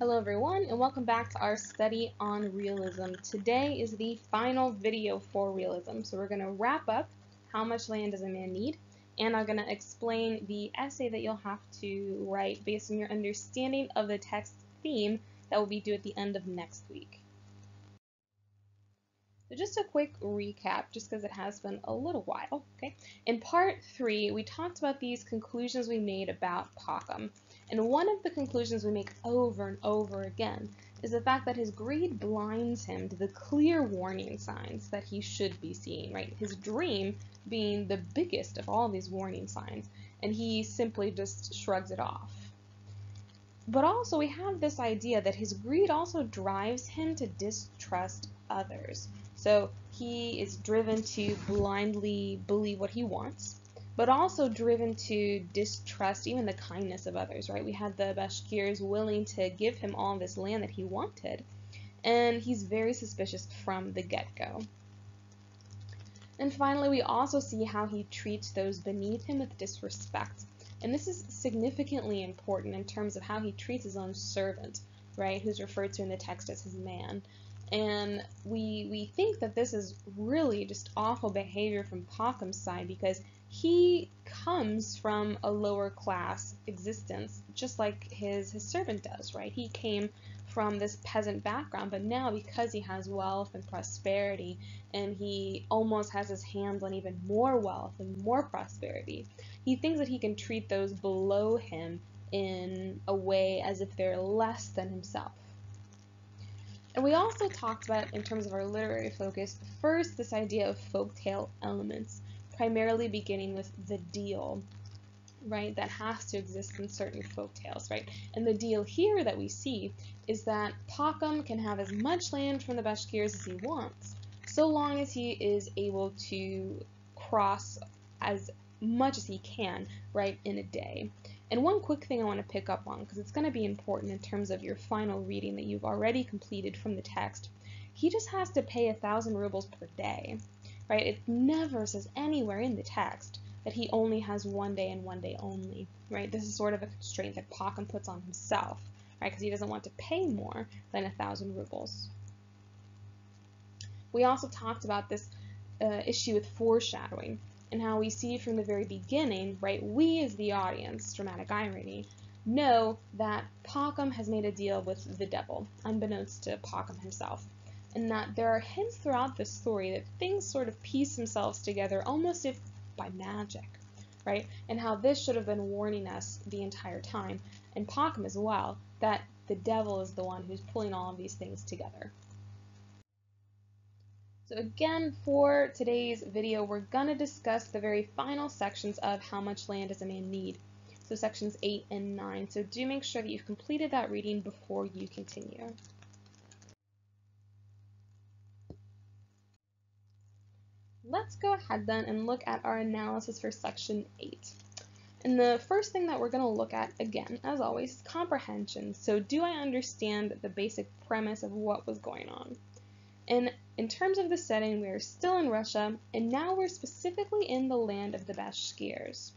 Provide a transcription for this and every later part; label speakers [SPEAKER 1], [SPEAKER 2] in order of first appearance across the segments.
[SPEAKER 1] Hello everyone and welcome back to our study on realism. Today is the final video for realism. So we're going to wrap up how much land does a man need and I'm going to explain the essay that you'll have to write based on your understanding of the text theme that will be due at the end of next week. So just a quick recap, just because it has been a little while. Okay, In part three, we talked about these conclusions we made about Pahom. And one of the conclusions we make over and over again is the fact that his greed blinds him to the clear warning signs that he should be seeing, right? His dream being the biggest of all these warning signs, and he simply just shrugs it off. But also we have this idea that his greed also drives him to distrust others. So he is driven to blindly believe what he wants, but also driven to distrust even the kindness of others, right? We had the Bashkirs willing to give him all this land that he wanted, and he's very suspicious from the get-go. And finally, we also see how he treats those beneath him with disrespect. And this is significantly important in terms of how he treats his own servant, right, who's referred to in the text as his man. And we, we think that this is really just awful behavior from Pahom's side because he comes from a lower class existence, just like his, his servant does, right? He came from this peasant background, but now because he has wealth and prosperity, and he almost has his hands on even more wealth and more prosperity, he thinks that he can treat those below him in a way as if they're less than himself. And we also talked about, in terms of our literary focus, first this idea of folktale elements, primarily beginning with the deal, right, that has to exist in certain folktales, right? And the deal here that we see is that Pahom can have as much land from the Bashkirs as he wants, so long as he is able to cross as much as he can, right, in a day. And one quick thing I want to pick up on, because it's going to be important in terms of your final reading that you've already completed from the text, he just has to pay a thousand rubles per day, right? It never says anywhere in the text that he only has one day and one day only, right? This is sort of a constraint that Pahom puts on himself, right? Because he doesn't want to pay more than a thousand rubles. We also talked about this uh, issue with foreshadowing, and how we see from the very beginning, right, we as the audience, dramatic irony, know that Pahom has made a deal with the devil, unbeknownst to Pahom himself, and that there are hints throughout the story that things sort of piece themselves together almost if by magic, right, and how this should have been warning us the entire time, and Pahom as well, that the devil is the one who's pulling all of these things together. So again, for today's video, we're going to discuss the very final sections of how much land does a man need. So sections 8 and 9. So do make sure that you've completed that reading before you continue. Let's go ahead then and look at our analysis for section 8. And the first thing that we're going to look at, again, as always, is comprehension. So do I understand the basic premise of what was going on? And in terms of the setting, we are still in Russia, and now we're specifically in the land of the Bashkirs.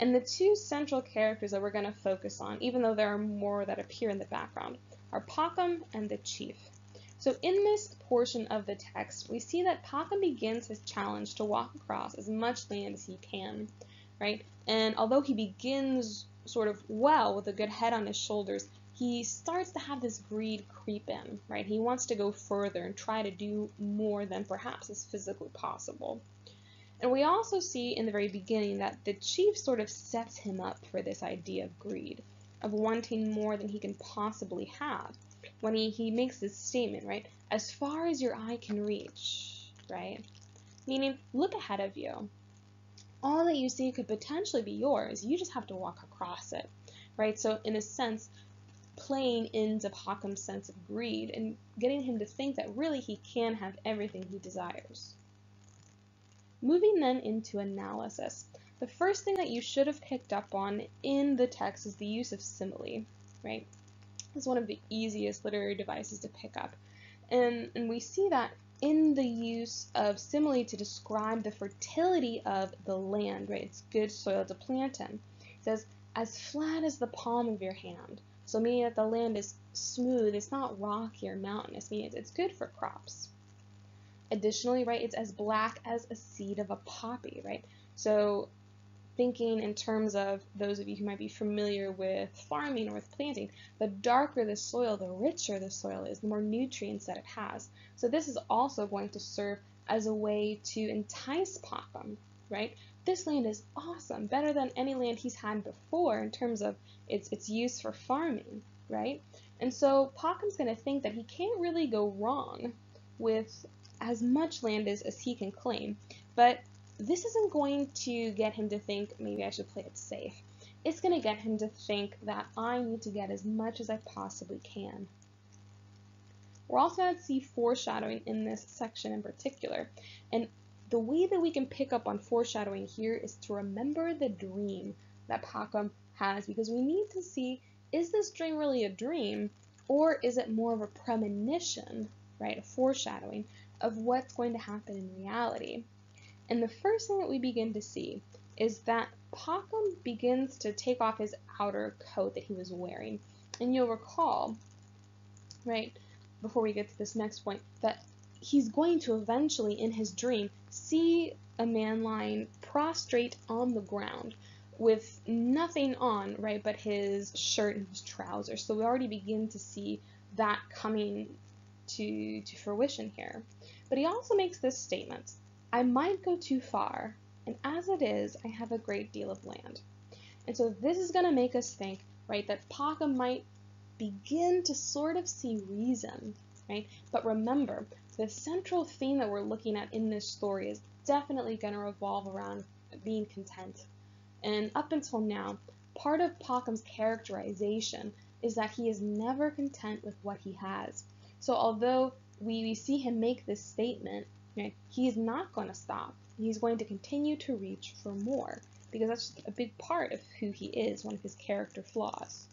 [SPEAKER 1] And the two central characters that we're going to focus on, even though there are more that appear in the background, are Pahom and the chief. So in this portion of the text, we see that Pahom begins his challenge to walk across as much land as he can, right? And although he begins sort of well with a good head on his shoulders, he starts to have this greed creep in, right? He wants to go further and try to do more than perhaps is physically possible. And we also see in the very beginning that the chief sort of sets him up for this idea of greed, of wanting more than he can possibly have. When he, he makes this statement, right? As far as your eye can reach, right? Meaning, look ahead of you. All that you see could potentially be yours. You just have to walk across it, right? So in a sense, playing into Pahom's sense of greed and getting him to think that really he can have everything he desires. Moving then into analysis. The first thing that you should have picked up on in the text is the use of simile, right? It's one of the easiest literary devices to pick up. And, and we see that in the use of simile to describe the fertility of the land, right? It's good soil to plant in. It says, as flat as the palm of your hand. So meaning that the land is smooth, it's not rocky or mountainous, meaning it's good for crops. Additionally, right, it's as black as a seed of a poppy, right? So thinking in terms of those of you who might be familiar with farming or with planting, the darker the soil, the richer the soil is, the more nutrients that it has. So this is also going to serve as a way to entice Pahom, right? This land is awesome, better than any land he's had before in terms of its, its use for farming, right? And so Pahom's going to think that he can't really go wrong with as much land as, as he can claim, but this isn't going to get him to think maybe I should play it safe. It's going to get him to think that I need to get as much as I possibly can. We're also going to see foreshadowing in this section in particular. And the way that we can pick up on foreshadowing here is to remember the dream that Pahom has because we need to see is this dream really a dream or is it more of a premonition, right, a foreshadowing of what's going to happen in reality. And the first thing that we begin to see is that Pahom begins to take off his outer coat that he was wearing. And you'll recall, right, before we get to this next point, that he's going to eventually, in his dream, see a man lying prostrate on the ground with nothing on, right, but his shirt and his trousers. So we already begin to see that coming to, to fruition here. But he also makes this statement I might go too far, and as it is, I have a great deal of land. And so this is going to make us think, right, that Pahom might begin to sort of see reason, right? But remember, the central theme that we're looking at in this story is definitely going to revolve around being content. And up until now, part of Pahom's characterization is that he is never content with what he has. So although we see him make this statement, Okay? He's not going to stop. He's going to continue to reach for more because that's a big part of who he is, one of his character flaws.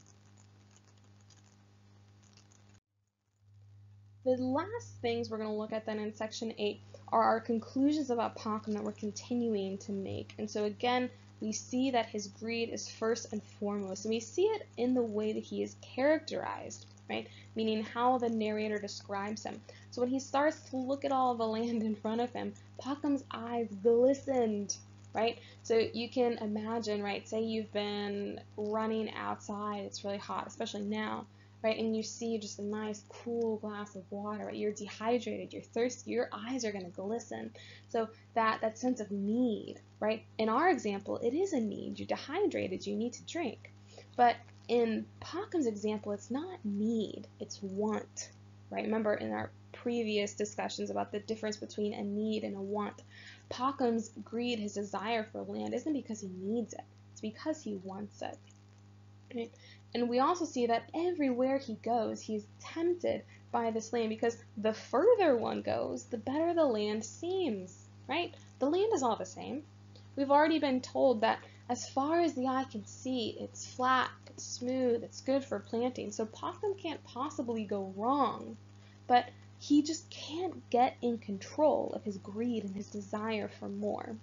[SPEAKER 1] The last things we're going to look at then in section 8 are our conclusions about Pahom that we're continuing to make. And so again, we see that his greed is first and foremost, and we see it in the way that he is characterized right? Meaning how the narrator describes him. So when he starts to look at all the land in front of him, Pahom's eyes glistened, right? So you can imagine, right? Say you've been running outside, it's really hot, especially now, right? And you see just a nice cool glass of water, right? You're dehydrated, you're thirsty, your eyes are going to glisten. So that, that sense of need, right? In our example, it is a need. You're dehydrated, you need to drink. But in Pahom's example, it's not need, it's want, right? Remember in our previous discussions about the difference between a need and a want. Pahom's greed, his desire for land, isn't because he needs it, it's because he wants it. Right? And we also see that everywhere he goes, he's tempted by this land because the further one goes, the better the land seems, right? The land is all the same. We've already been told that as far as the eye can see, it's flat, it's smooth, it's good for planting. So Pahom can't possibly go wrong, but he just can't get in control of his greed and his desire for more.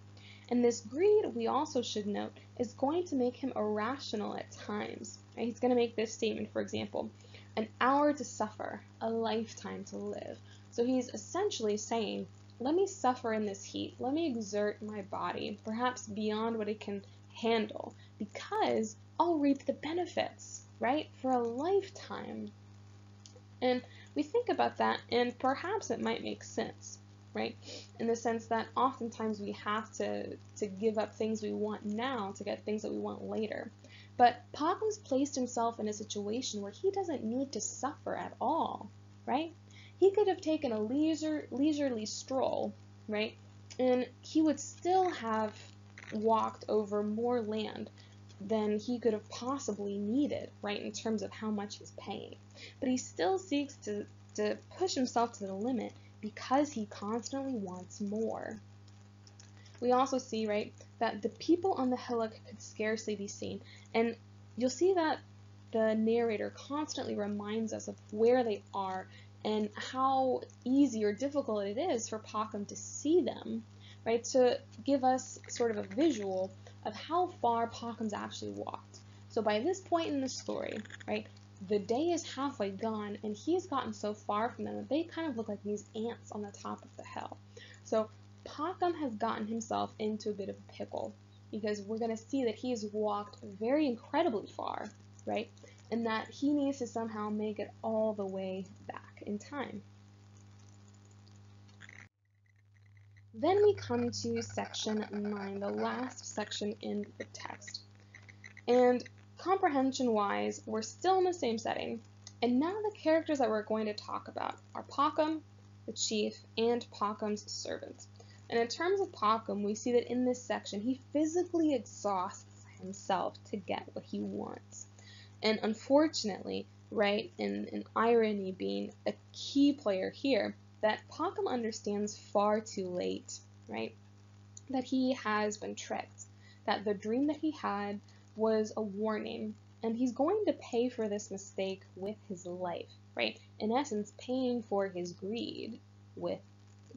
[SPEAKER 1] And this greed, we also should note, is going to make him irrational at times. He's going to make this statement, for example, an hour to suffer, a lifetime to live. So he's essentially saying, let me suffer in this heat. Let me exert my body, perhaps beyond what it can handle, because I'll reap the benefits, right, for a lifetime. And we think about that, and perhaps it might make sense, right, in the sense that oftentimes we have to, to give up things we want now to get things that we want later. But Pahom's placed himself in a situation where he doesn't need to suffer at all, right? He could have taken a leisure, leisurely stroll, right, and he would still have walked over more land than he could have possibly needed, right, in terms of how much he's paying. But he still seeks to, to push himself to the limit because he constantly wants more. We also see, right, that the people on the hillock could scarcely be seen. And you'll see that the narrator constantly reminds us of where they are and how easy or difficult it is for Pahom to see them, right, to give us sort of a visual of how far Pahom's actually walked. So by this point in the story, right, the day is halfway gone, and he's gotten so far from them that they kind of look like these ants on the top of the hill. So Pahom has gotten himself into a bit of a pickle because we're going to see that he's walked very incredibly far, right? And that he needs to somehow make it all the way back in time. Then we come to section 9, the last section in the text. And comprehension-wise, we're still in the same setting. And now the characters that we're going to talk about are Pahom, the chief, and Pahom's servants. And in terms of Pahom, we see that in this section, he physically exhausts himself to get what he wants. And unfortunately, right, in, in irony being a key player here, that Pahom understands far too late, right? That he has been tricked, that the dream that he had was a warning, and he's going to pay for this mistake with his life, right? In essence, paying for his greed with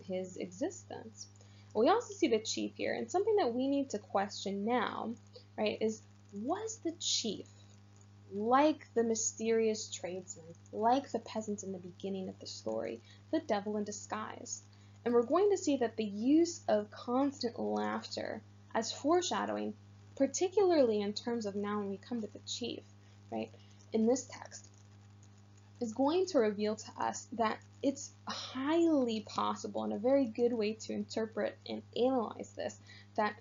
[SPEAKER 1] his existence. We also see the chief here, and something that we need to question now, right, is was the chief like the mysterious tradesman, like the peasant in the beginning of the story, the devil in disguise. And we're going to see that the use of constant laughter as foreshadowing, particularly in terms of now when we come to the chief, right, in this text, is going to reveal to us that it's highly possible and a very good way to interpret and analyze this that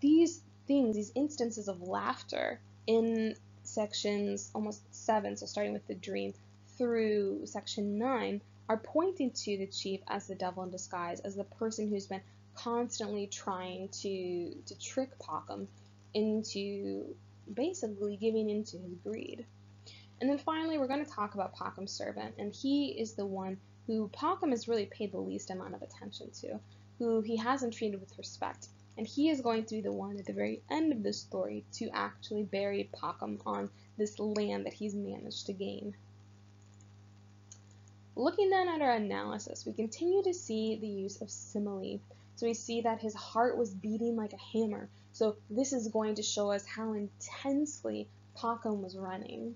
[SPEAKER 1] these things, these instances of laughter in sections almost seven, so starting with the dream through section nine, are pointing to the chief as the devil in disguise, as the person who's been constantly trying to to trick Pahom into basically giving into his greed. And then finally, we're going to talk about Pahom's servant, and he is the one who Pahom has really paid the least amount of attention to, who he hasn't treated with respect. And he is going to be the one at the very end of the story to actually bury Pahom on this land that he's managed to gain. Looking then at our analysis, we continue to see the use of simile. So we see that his heart was beating like a hammer. So this is going to show us how intensely Pahom was running.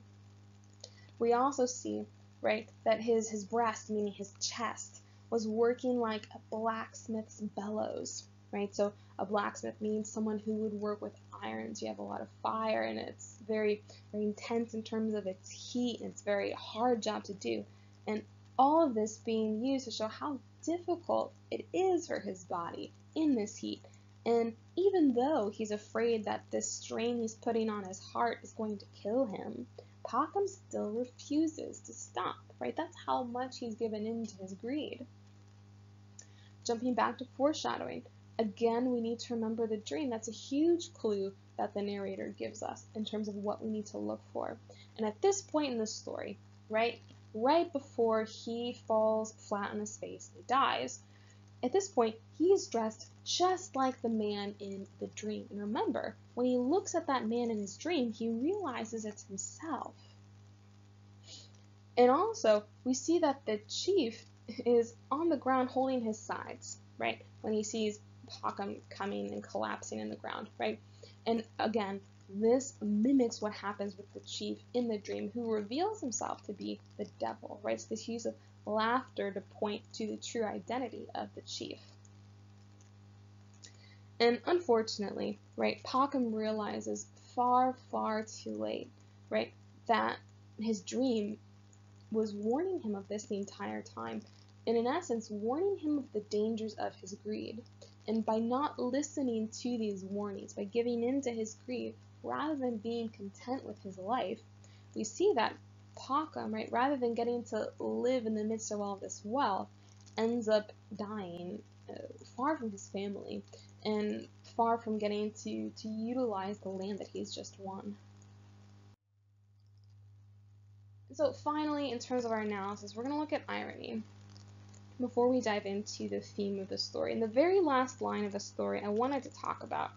[SPEAKER 1] We also see, right, that his, his breast, meaning his chest, was working like a blacksmith's bellows right? So a blacksmith means someone who would work with irons. You have a lot of fire and it's very, very intense in terms of its heat and it's a very hard job to do. And all of this being used to show how difficult it is for his body in this heat. And even though he's afraid that this strain he's putting on his heart is going to kill him, Pahom still refuses to stop, right? That's how much he's given in to his greed. Jumping back to foreshadowing, Again, we need to remember the dream. That's a huge clue that the narrator gives us in terms of what we need to look for. And at this point in the story, right, right before he falls flat on his face and dies, at this point, he is dressed just like the man in the dream. And remember, when he looks at that man in his dream, he realizes it's himself. And also, we see that the chief is on the ground holding his sides, right? When he sees Pahom coming and collapsing in the ground, right? And again, this mimics what happens with the chief in the dream, who reveals himself to be the devil, right? So this use of laughter to point to the true identity of the chief. And unfortunately, right, Pahom realizes far, far too late, right, that his dream was warning him of this the entire time, and in essence, warning him of the dangers of his greed. And by not listening to these warnings, by giving in to his grief, rather than being content with his life, we see that Pahom, right, rather than getting to live in the midst of all this wealth, ends up dying uh, far from his family and far from getting to, to utilize the land that he's just won. So finally, in terms of our analysis, we're going to look at irony before we dive into the theme of the story. In the very last line of the story, I wanted to talk about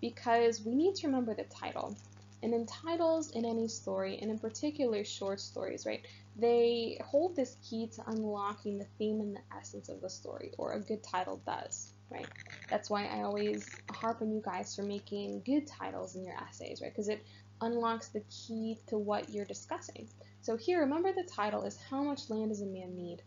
[SPEAKER 1] because we need to remember the title. And in titles in any story, and in particular short stories, right, they hold this key to unlocking the theme and the essence of the story, or a good title does, right? That's why I always harp on you guys for making good titles in your essays, right? Because it unlocks the key to what you're discussing. So here, remember the title is How Much Land Does a Man Need?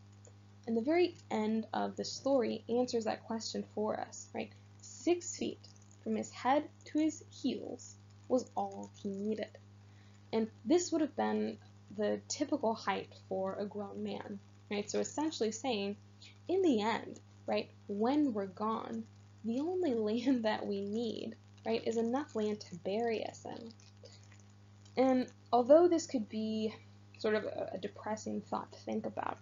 [SPEAKER 1] And the very end of the story answers that question for us, right? Six feet from his head to his heels was all he needed. And this would have been the typical height for a grown man, right? So essentially saying, in the end, right, when we're gone, the only land that we need, right, is enough land to bury us in. And although this could be sort of a, a depressing thought to think about,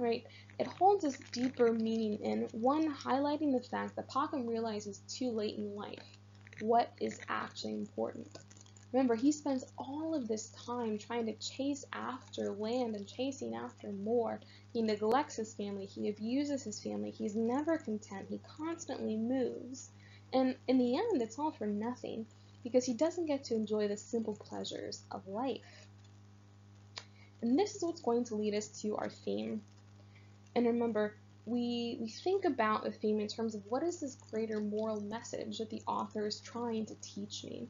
[SPEAKER 1] right, it holds this deeper meaning in one, highlighting the fact that Pahom realizes too late in life what is actually important. Remember, he spends all of this time trying to chase after land and chasing after more. He neglects his family, he abuses his family, he's never content, he constantly moves. And in the end, it's all for nothing because he doesn't get to enjoy the simple pleasures of life. And this is what's going to lead us to our theme. And remember, we, we think about the theme in terms of what is this greater moral message that the author is trying to teach me.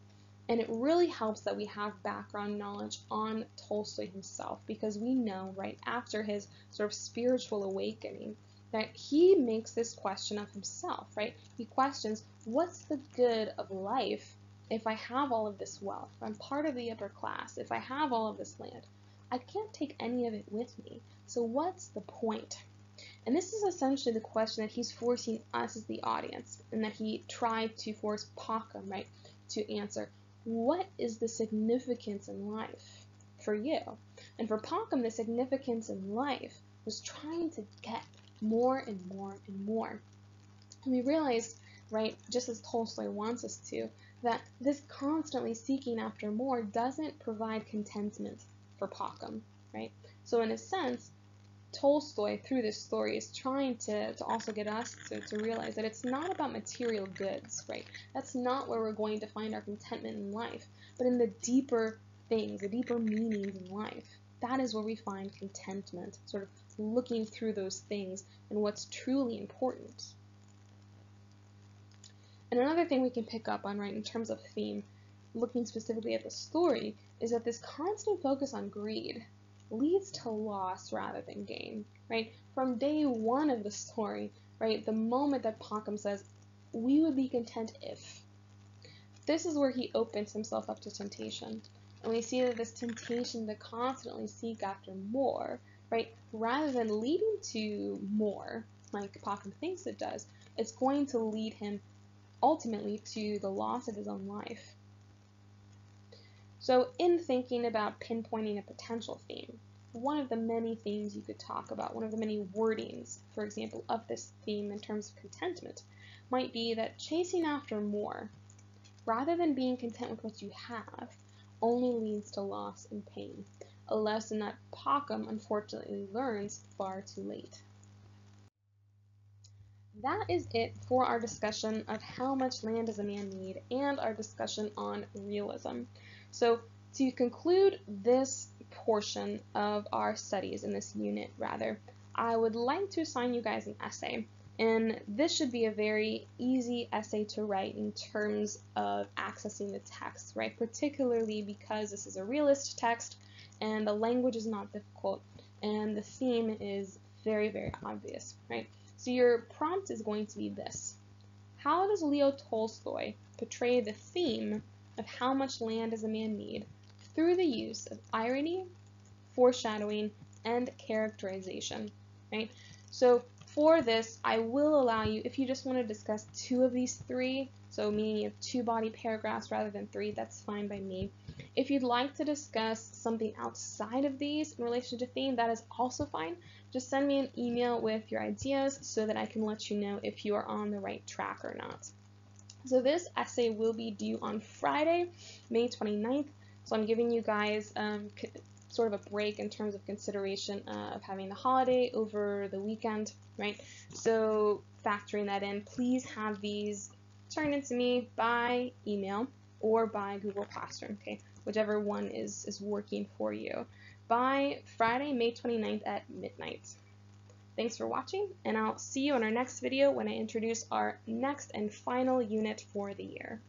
[SPEAKER 1] And it really helps that we have background knowledge on Tolstoy himself because we know right after his sort of spiritual awakening that he makes this question of himself, right? He questions, what's the good of life if I have all of this wealth, if I'm part of the upper class, if I have all of this land? I can't take any of it with me. So what's the point? And this is essentially the question that he's forcing us as the audience, and that he tried to force Pahom, right, to answer what is the significance in life for you? And for Pahom, the significance in life was trying to get more and more and more. And we realized, right, just as Tolstoy wants us to, that this constantly seeking after more doesn't provide contentment for Pahom, right? So in a sense, Tolstoy, through this story, is trying to, to also get us to, to realize that it's not about material goods, right? That's not where we're going to find our contentment in life, but in the deeper things, the deeper meanings in life. That is where we find contentment, sort of looking through those things and what's truly important. And another thing we can pick up on, right, in terms of theme, looking specifically at the story, is that this constant focus on greed, leads to loss rather than gain, right? From day one of the story, right, the moment that Pahom says, we would be content if, this is where he opens himself up to temptation. And we see that this temptation to constantly seek after more, right, rather than leading to more, like Pahom thinks it does, it's going to lead him ultimately to the loss of his own life. So in thinking about pinpointing a potential theme, one of the many themes you could talk about, one of the many wordings, for example, of this theme in terms of contentment, might be that chasing after more, rather than being content with what you have, only leads to loss and pain, a lesson that Pahom unfortunately learns far too late. That is it for our discussion of how much land does a man need and our discussion on realism. So to conclude this portion of our studies, in this unit rather, I would like to assign you guys an essay. And this should be a very easy essay to write in terms of accessing the text, right? Particularly because this is a realist text and the language is not difficult and the theme is very, very obvious, right? So your prompt is going to be this. How does Leo Tolstoy portray the theme of how much land does a man need through the use of irony, foreshadowing, and characterization, right? So for this, I will allow you, if you just want to discuss two of these three, so meaning you have two body paragraphs rather than three, that's fine by me. If you'd like to discuss something outside of these in relation to theme, that is also fine. Just send me an email with your ideas so that I can let you know if you are on the right track or not. So this essay will be due on Friday, May 29th. So I'm giving you guys um, sort of a break in terms of consideration uh, of having the holiday over the weekend, right? So factoring that in, please have these turned into me by email or by Google Classroom, okay? Whichever one is, is working for you by Friday, May 29th at midnight. Thanks for watching, and I'll see you in our next video when I introduce our next and final unit for the year.